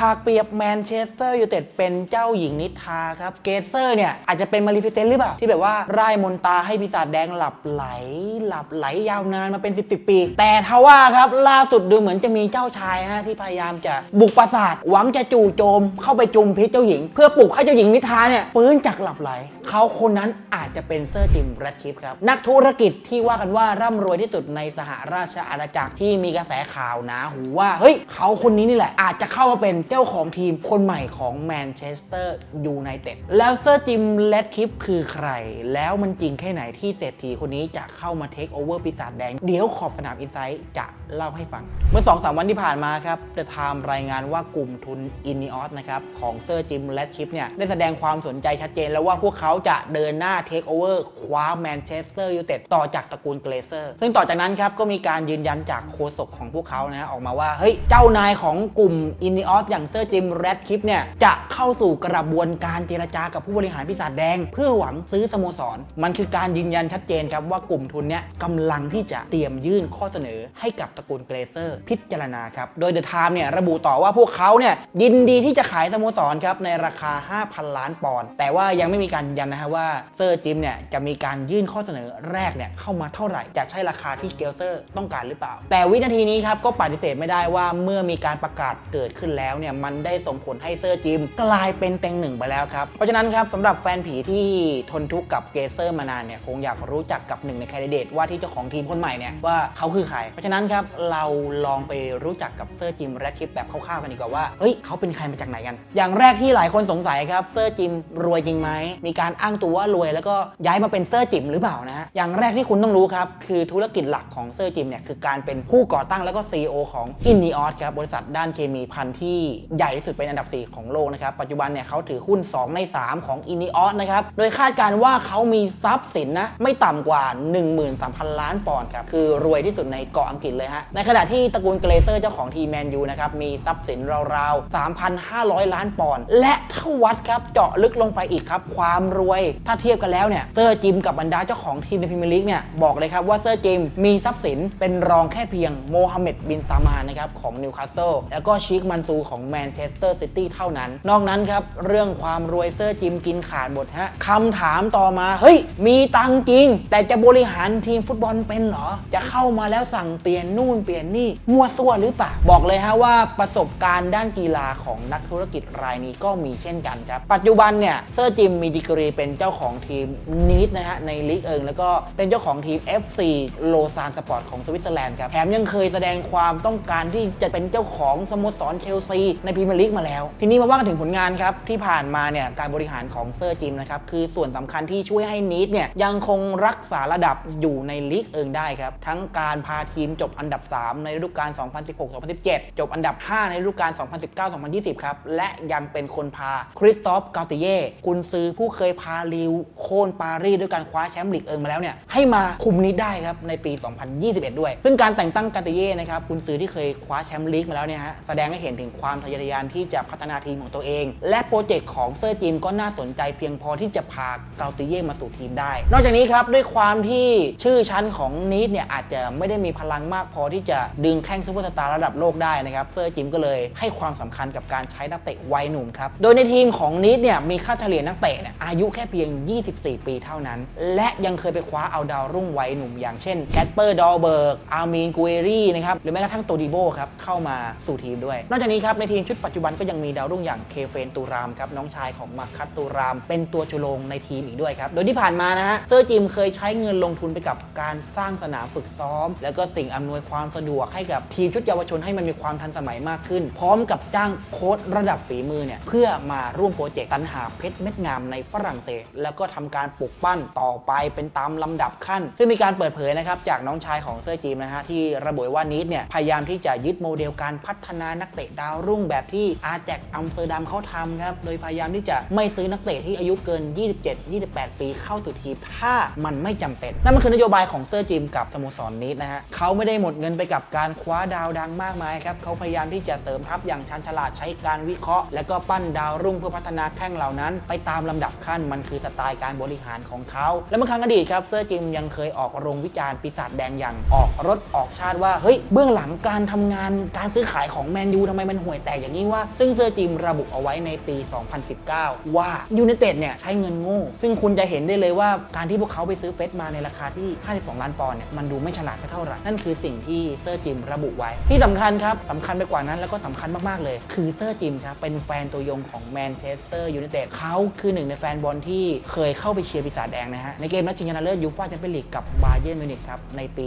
หากเปรียบแมนเชสเตอร์ยูไนเต็ดเป็นเจ้าหญิงนิทราครับ เกลเซอร์เนี่ย อาจจะเป็นมาเลฟิเซนต์หรือเปล่า ที่แบบว่าร่ายมนตราให้ปีศาจแดงหลับใหล หลับใหลยาวนานมาเป็น 10 ปี แต่ทว่าครับ ล่าสุดดูเหมือนจะมีเจ้าชายฮะที่พยายามจะบุกปราสาทหวังจะจู่โจม เข้าไปจุมพิตเจ้าหญิง เพื่อปลุกให้เจ้าหญิงนิทราเนี่ยฟื้นจากหลับใหล เขาคนนั้นอาจจะเป็นเซอร์จิมแรดคลิฟครับนักธุรกิจที่ว่ากันว่าร่ำรวยที่สุดในสหราชอาณาจักรที่มีกระแสข่าวหนาหูว่าเฮ้ยเขาคนนี้นี่แหละอาจจะเข้ามาเป็นเจ้าของทีมคนใหม่ของแมนเชสเตอร์ยูไนเต็ดแล้วเซอร์จิมแรดคลิฟคือใคร แล้วมันจริงแค่ไหนที่เศรษฐีคนนี้จะเข้ามาเทคโอเวอร์ปีศาจแดง เดี๋ยวขอบสนาม INSIDE จะเล่าให้ฟัง เมื่อ2อสวันที่ผ่านมาครับเดอะไทม์รายงานว่ากลุ่มทุน INEOS นะครับของเซอร์จิมแรดคลิฟเนี่ยได้แสดงความสนใจชัดเจนแล้วว่าพวกเขาจะเดินหน้าเทคโอเวอร์คว้าแมนเชสเตอร์ยูไนเต็ดต่อจากตระกูลเกลเซอร์ ซึ่งต่อจากนั้นครับก็มีการยืนยันจากโฆษกของพวกเขานะฮะออกมาว่าเฮ้ยเจ้านายของกลุ่มINEOS อย่างเซอร์จิมแรดคลิฟเนี่ยจะเข้าสู่กระบวนการเจรจากับผู้บริหารปีศาจแดง เพื่อหวังซื้อสโมสร มันคือการยืนยันชัดเจนครับว่ากลุ่มทุนเนี่ยกำลังที่จะเตรียมยื่นข้อเสนอให้กับตระกูลเกลเซอร์พิจารณาครับ โดยเดอะไทม์เนี่ยระบุต่อว่าพวกเขาเนี่ยยินดีที่จะขายสโมสรครับในราคา 5,000 ล้านปอนด์แต่ว่ายังไม่มีการยืนยันนะฮะว่าเซอร์จิมเนี่ยจะมีการยื่นข้อเสนอแรกเนี่ยเข้ามาเท่าไหร่จะใช่ราคาที่เกลเซอร์ต้องการหรือเปล่า แต่วินาทีนี้ครับก็ปฏิเสธไม่ได้ว่าเมื่อมีการประกาศเกิดขึ้นแล้วเนี่ยมันได้ส่งผลให้เซอร์จิมกลายเป็นเต็งหนึ่งไปแล้วครับ เพราะฉะนั้นครับสำหรับแฟนผีที่ทนทุกข์กับเกลเซอร์มานานเนี่ยคงอยากรู้จักกับหนึ่งในแคนดิเดตว่าที่เจ้าของทีมคนใหม่เนี่ยว่าเขาคือใคร เพราะฉะนั้นครับเราลองไปรู้จักกับเซอร์จิมแรดคลิปแบบคร่าวๆกันดีกว่าว่าเฮ้ยเขาเป็นใครมาจากไหนกัน อย่างแรกที่หลายคนสงสัยครับเซอร์จิมรวยจริงไหมมีการอ้างตัวว่ารวย แล้วก็ย้ายมาเป็นเซอร์จิมหรือเปล่านะฮะอย่างแรกที่คุณต้องรู้ครับคือธุรกิจหลักของเซอร์จิมเนี่ยคือการเป็นผู้ก่อตั้งแล้วก็ CEO ของอิน i ออครับบริษัทด้านเคมีภัณฑ์ที่ใหญ่ที่สุดเป็นอันดับ 4 ของโลกนะครับ ปัจจุบันเนี่ยเขาถือหุ้น 2 ใน 3 ของอิน i ออสนะครับ โดยคาดการณ์ว่าเขามีทรัพย์สินนะไม่ต่ำกว่า 13,000 ล้านปอนด์ครับ คือรวยที่สุดในเกาะอังกฤษเลยฮะ ในขณะที่ตระกูลเกลเซอร์เจ้าของทีมแมนยูนะครับ มีทรัพย์สินราวๆ 3,500 ล้านปอนด์ และถ้าวัดครับเจาะลึกลงไปอีกครับความรวย ถ้าเทียบกันแล้วเนี่ยเซอร์จิมกับบรรดาเจ้าของทีมในพรีเมียร์ลีกเนี่ยบอกเลยครับว่าเซอร์จิมมีทรัพย์สินเป็นรองแค่เพียงโมฮัมเหม็ดบินซัลมานนะครับของนิวคาสเซิลแล้วก็ชีคมันซูร์ของแมนเชสเตอร์ซิตี้เท่านั้น นอกนั้นครับ เรื่องความรวยเซอร์จิมกินขาดหมดฮะคำถามต่อมา เฮ้ย มีตังจริง แต่จะบริหารทีมฟุตบอลเป็นเหรอ จะเข้ามาแล้วสั่งเปลี่ยนนู่นเปลี่ยนนี่มั่วซั่วหรือเปล่า บอกเลยฮะว่าประสบการณ์ด้านกีฬาของนักธุรกิจรายนี้ก็มีเช่นกันครับ ปัจจุบันเนี่ยเซอร์จิมมีดีกรีเป็นเจ้าของทีมนีซนะฮะในลีกเอิงแล้วก็เป็นเจ้าของทีม FC โลซานสปอร์ตของสวิตเซอร์แลนด์ครับแถมยังเคยแสดงความต้องการที่จะเป็นเจ้าของสโมสรเชลซีในพรีเมียร์ลีกมาแล้ว ทีนี้มาว่ากันถึงผลงานครับ ที่ผ่านมาเนี่ยการบริหารของเซอร์จิมนะครับ คือส่วนสำคัญที่ช่วยให้นีซเนี่ยยังคงรักษาระดับอยู่ในลีกเอิงได้ครับ ทั้งการพาทีมจบอันดับ 3 ในฤดูกาล 2016-2017 จบอันดับ 5 ในฤดูกาล 2019-2020 ครับ และยังเป็นคนพาคริสตอฟกัลติเยร์กุนซือผู้เคยพาลีลล์โค่นปารีสด้วยการคว้าแชมป์ลีกเอิงมาแล้วเนี่ยให้มาคุมนีซได้ครับในปี 2021 ด้วย ซึ่งการแต่งตั้งกัลติเยร์นะครับกุนซือที่เคยคว้าแชมป์ลีกมาแล้วเนี่ยฮะแสดงให้เห็นถึงความทะเยอทะยานที่จะพัฒนาทีมของตัวเอง และโปรเจกต์ของเซอร์จิมก็น่าสนใจเพียงพอที่จะพากัลติเยร์มาสู่ทีมได้ นอกจากนี้ครับด้วยความที่ชื่อชั้นของนีซเนี่ยอาจจะไม่ได้มีพลังมากพอที่จะดึงแข้งซูเปอร์สตาร์ระดับโลกได้นะครับเซอร์จิมก็เลยให้ความสำคัญกับการใช้นักเตะวัยหนุ่มครับโดยในทีมของนีซเนี่ยมีค่าเฉลี่ยนักเตะเนี่ยอายุแค่เพียง 24 ปีเท่านั้น และยังเคยไปคว้าเอาดาวรุ่งวัยหนุ่ม อย่างเช่นแคทเปอร์ดอลเบิร์กอาร์มีนกูเอรี่นะครับหรือแม้กระทั่งโตดิโบครับเข้ามาสู่ทีมด้วย นอกจากนี้ครับในทีมชุดปัจจุบันก็ยังมีดาวรุ่งอย่างเคเฟรนตูรามครับน้องชายของมาร์คุสตูราม เป็นตัวชูโรงในทีมอีกด้วยครับ โดยที่ผ่านมานะฮะเซอร์จิมเคยใช้เงินลงทุนไปกับการสร้างสนามฝึกซ้อม แล้วก็สิ่งอำนวยความสะดวกให้กับทีมชุดเยาวชนให้มันมีความทันสมัยมากขึ้น พร้อมกับจ้างโค้ชระดับฝีมือเนี่ยเพื่อมาร่วมโปรเจกต์ค้นหาเพชรเม็ดงามในฝรั่งเศส แล้วก็ทำการปลูกปั้นต่อไปเป็นตามลำดับขั้น ซึ่งมีการเปิดเผยนะครับจากน้องชายของเซอร์จิมนะฮะที่ระบุว่านีซเนี่ยพยายามที่จะยึดโมเดลการพัฒนานักเตะดาวรุ่งแบบที่อาแจ็กซ์อัมสเตอร์ดัมเขาทำครับ โดยพยายามที่จะไม่ซื้อนักเตะที่อายุเกิน 27-28 ปีเข้าสู่ทีมถ้ามันไม่จำเป็น นั่นมันคือนโยบายของเซอร์จิมกับสโมสรนีซนะฮะเขาไม่ได้หมดเงินไปกับการคว้าดาวดังมากมายครับเขาพยายามที่จะเสริมทัพอย่างชาญฉลาดใช้การวิเคราะห์ และก็ปั้นดาวรุ่งเพื่อพัฒนาแข้งเหล่านั้น ไปตามลำดับขั้นมันคือสไตล์การบริหารของเขาและเมื่อครั้งอดีตครับเซอร์จิมยังเคยออกโรงวิจารณ์ปีศาจแดงอย่างออกรสออกชาติว่าเฮ้ยเบื้องหลังการทำงานการซื้อขายของแมนยูทำไมมันห่วยแตกอย่างนี้วะซึ่งเซอร์จิมระบุเอาไว้ในปี 2019 ว่ายูไนเต็ดเนี่ยใช้เงินโง่ ซึ่งคุณจะเห็นได้เลยว่าการที่พวกเขาไปซื้อเฟร็ดมาในราคาที่ 52 ล้านปอนด์เนี่ยมันดูไม่ฉลาดสักเท่าไหร่ นั่นคือสิ่งที่เซอร์จิมระบุไว้ ที่สำคัญครับสำคัญไปกว่านั้นแล้วก็สำคัญมาก ๆ เลย คือเซอร์จิมครับเป็นแฟนตัวยงของแมนเชสเตอร์ยูไนเต็ดเขาคือหนึ่งในแฟนบอลที่เคยเข้าไปเชียร์ปีศาจแดงนะฮะในเกมนัดชิงชนะเลิศยูฟ่าแชมเปี้ยนลีกกับบาเยิร์นมิวนิกครับในปี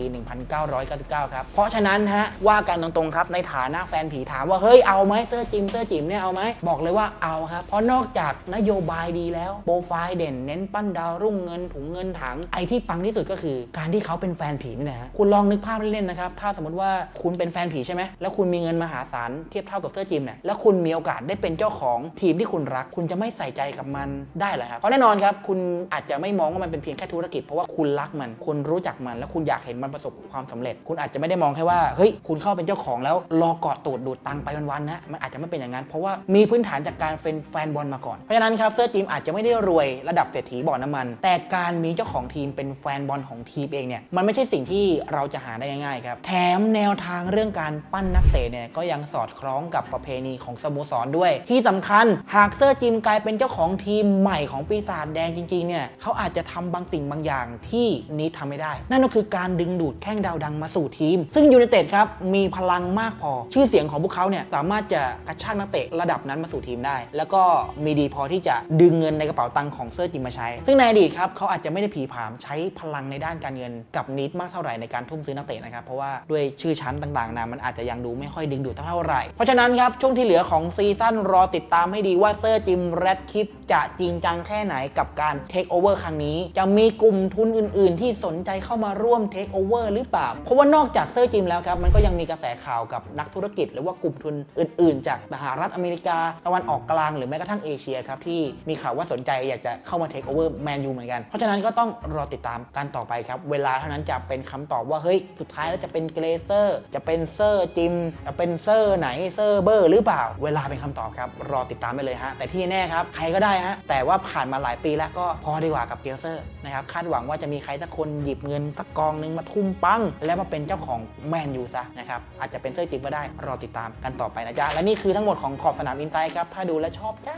1999 ครับเพราะฉะนั้นฮะว่ากันตรงๆครับในฐานะแฟนผีถามว่าเฮ้ยเอาไหมเซอร์จิมเซอร์จิมเนี่ยเอาไหมบอกเลยว่าเอาครับเพราะนอกจากนโยบายดีแล้วโปรไฟล์เด่นเน้นปั้นดาวรุ่งเงินถุงเงินถังไอที่ปังที่สุดก็คือ การที่เขาเป็นแฟนผีนี่นะฮะคุณลองนึกภาพเล่นๆนะครับถ้าสมมติว่าคุณเป็นแฟนผีใช่ไหมแล้วคุณมีเงินมหาศาลเทียบเท่ากับเซอร์จิมเนี่ยแล้วคุณมีโอกาสได้เป็นเจ้าของทีมที่คุณรัก คุณจะไม่ใส่ใจกับมันได้เหรอครับเพราะแน่นอนครับคุณอาจจะไม่มองว่ามันเป็นเพียงแค่ธุรกิจ เพราะว่าคุณรักมันคุณรู้จักมัน แล้วคุณอยากเห็นมันประสบความสำเร็จ คุณอาจจะไม่ได้มองแค่ว่าเฮ้ยคุณเข้าเป็นเจ้าของแล้วรอกอดตูดดูดตังไปวันๆนะมันอาจจะไม่เป็นอย่างนั้น เพราะว่ามีพื้นฐานจากการเป็นแฟนบอลมาก่อน เพราะฉะนั้นครับเซอร์จิมอาจจะไม่ได้รวยระดับเศรษฐีบ่อน้ำมัน แต่การมีเจ้าของทีมเป็นแฟนบอลของทีมเองเนี่ยมันไม่ใช่สิ่งที่เราจะหาได้ง่ายๆครับแถมแนวทางเรื่องการปั้นนักเตะเนี่ยก็ยังสอดคล้องกับประเพณีของสโมสรด้วย ที่สำคัญหากเซอร์จิมกลายเป็นเจ้าของทีมใหม่ของปีศาจแดงจริงๆเนี่ยเขาอาจจะทำบางสิ่งบางอย่างที่นีซทำไม่ได้ นั่นก็คือการดึงดูดแข้งดาวดังมาสู่ทีม ซึ่งยูไนเต็ดครับมีพลังมากพอชื่อเสียงของพวกเขาเนี่ยสามารถจะกระชากนักเตะระดับนั้นมาสู่ทีมได้ แล้วก็มีดีพอที่จะดึงเงินในกระเป๋าตังค์ของเซอร์จิมมาใช้ ซึ่งในอดีตครับเขาอาจจะไม่ได้ผลีผลามใช้พลังในด้านการเงินกับนีซมากเท่าไหร่ในการทุ่มซื้อนักเตะนะครับ เพราะว่าด้วยชื่อชั้นต่างๆนะมันอาจจะยังดูไม่ค่อยดึงดูดเท่าไหร่ เพราะฉะนั้นครับช่วงที่เหลือของซีซั่นรอติดตามให้ดีว่าเซอร์จิมแรดคิป จะจริงจังแค่ไหนกับการเทคโอเวอร์ครั้งนี้ จะมีกลุ่มทุนอื่น ๆ ที่สนใจเข้ามาร่วมเทคโอเวอร์หรือเปล่า เพราะว่านอกจากเซอร์จิมแล้วครับ มันก็ยังมีกระแสข่าวกับนักธุรกิจ หรือว่ากลุ่มทุนอื่น ๆ จากสหรัฐอเมริกาตะวันออกกลางหรือแม้กระทั่งเอเชียครับที่มีข่าวว่าสนใจอยากจะเข้ามาเทคโอเวอร์แมนยูเหมือนกันเพราะฉะนั้นก็ต้องรอติดตามกันต่อไปครับเวลาเท่านั้นจะเป็นคำตอบว่าเฮ้ยสุดท้ายแล้วจะเป็นเกลเซอร์จะเป็นเซอร์จิมจะเป็นเซอร์ไหนเซอร์เบอร์หรือเปล่า เวลาเป็นคำตอบครับรอติดตามไปเลยฮะแต่ที่แน่ครับใครก็ได้ฮะแต่ว่าผ่านมาหลายปีแล้วก็พอดีกว่ากับเกลเซอร์นะครับคาดหวังว่าจะมีใครสักคนหยิบเงินสักกองหนึงมาทุ่มปัง แล้วมาเป็นเจ้าของแมนยูซะนะครับอาจจะเป็นเซอร์จิบก็ได้รอติดตามกันต่อไปนะจ๊ะและนี่คือทั้งหมดของขอบสนามอินไซด์ครับถ้าดูแล้วชอบใจ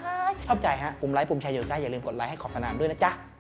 ชอบใจฮะปุ่มไลค์ปุ่มแชร์อยู่ใกล้อย่าลืมกดไลค์ให้ขอบสนามด้วยนะจ๊ะ